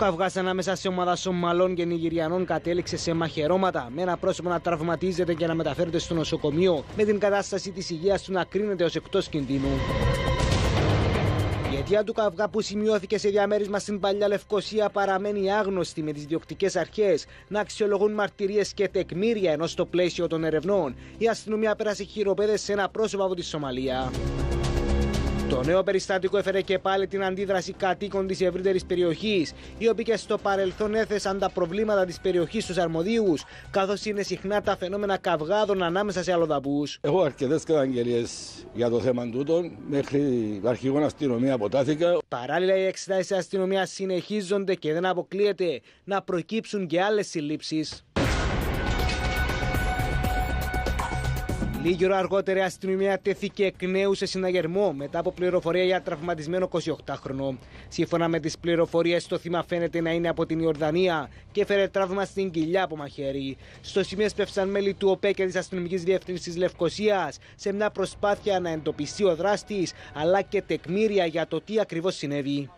καυγάς ανάμεσα σε ομάδα Σομαλών και Νιγηριανών κατέληξε σε μαχαιρώματα, με ένα πρόσωπο να τραυματίζεται και να μεταφέρεται στο νοσοκομείο, με την κατάσταση της υγείας του να κρίνεται ως εκτός κινδύνου. Η αιτία του καυγά που σημειώθηκε σε διαμέρισμα στην παλιά Λευκοσία παραμένει άγνωστη με τις διοκτικές αρχές να αξιολογούν μαρτυρίες και τεκμήρια ενώ στο πλαίσιο των ερευνών η αστυνομία πέρασε χειροπέδες σε ένα πρόσωπο από τη Σομαλία. Το νέο περιστατικό έφερε και πάλι την αντίδραση κατοίκων της ευρύτερης περιοχής, οι οποίοι και στο παρελθόν έθεσαν τα προβλήματα της περιοχής στους αρμοδίους, καθώς είναι συχνά τα φαινόμενα καυγάδων ανάμεσα σε αλλοδαπούς. Έχω αρκετές καταγγελίες για το θέμα τούτο. Μέχρι αρχηγό αστυνομία αποτάθηκα. Παράλληλα, οι εξετάσεις αστυνομίας συνεχίζονται και δεν αποκλείεται να προκύψουν και άλλες συλλήψεις. Λίγη ώρα αργότερα η αστυνομία τέθηκε εκ νέου σε συναγερμό μετά από πληροφορία για τραυματισμένο 28χρονο. Σύμφωνα με τις πληροφορίες, το θύμα φαίνεται να είναι από την Ιορδανία και έφερε τραύμα στην κοιλιά από μαχαίρι. Στο σημείο σπεύσαν μέλη του ΟΠΕ και της αστυνομικής διεύθυνσης Λευκοσίας σε μια προσπάθεια να εντοπιστεί ο δράστης αλλά και τεκμήρια για το τι ακριβώς συνέβη.